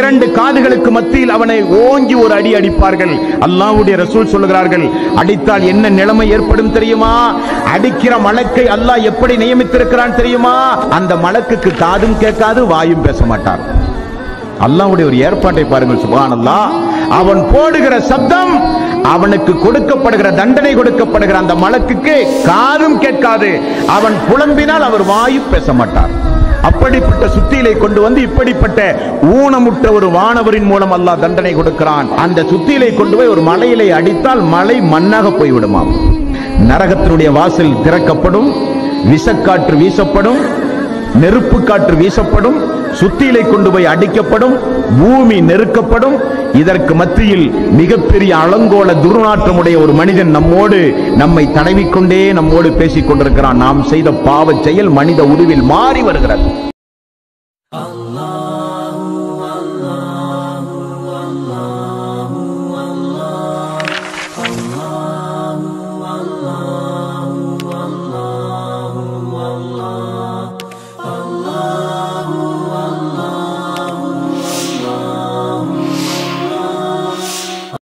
இரண்டு காதுகளுக்கு மத்தியில் அவனை ஓங்கி ஒரு அடி அடிப்பார்கள். அல்லாவுடைய ரசூல் சொல்லுகிறார்கள் அடித்தால் என்ன நிலைமை ஏற்படும் தெரியுமா? அடிக்கிற மலக்கை அல்லாஹ் எப்படி நியமித்திருக்கிறான் தெரியுமா? அந்த மலக்குக்கு காதும் கேட்காது வாயும் பேச மாட்டார். அல்லாவுடைய ஒரு ஏற்பாட்டை பாருங்கள் சுப்ஹானல்லாஹ் அவன் போடுகிற சப்தம் அவனுக்கு கொடுக்கப்படுகிற தண்டனை கொடுக்கப்படுகிற அந்த மலக்குக்கு காதும் கேட்காது. அவன் புலம்பினால் அவர் வாயும் பேச மாட்டார். அப்படிப்பட்ட சுத்தியிலை கொண்டு வந்து இப்படிப்பட்ட ஊனமுற்ற ஒரு வானவரின் மூலம் அல்லாஹ் தண்டனை கொடுக்கிறான். அந்த சுத்தியிலை கொண்டு போய் ஒரு மலையிலே அடித்தால் மலை மண்ணாக போய்விடுமாம். நரகத்தினுடைய வாசல் திறக்கப்படும் விஷக்காற்று வீசப்படும் நெருப்பு காற்று வீசப்படும் சுத்தியிலை கொண்டு போய் அடிக்கப்படும் பூமி நெருக்கப்படும் இதற்கு மத்தியில் மிகப்பெரிய அலங்கோல துர்நாற்றமுடைய ஒரு மனிதன் நம்மோடு நம்மை தடவிக்கொண்டே நம்மோடு பேசிக் கொண்டிருக்கிறான் நாம் செய்த பாவச் செயல் மனித உருவில் மாறி வருகிறது.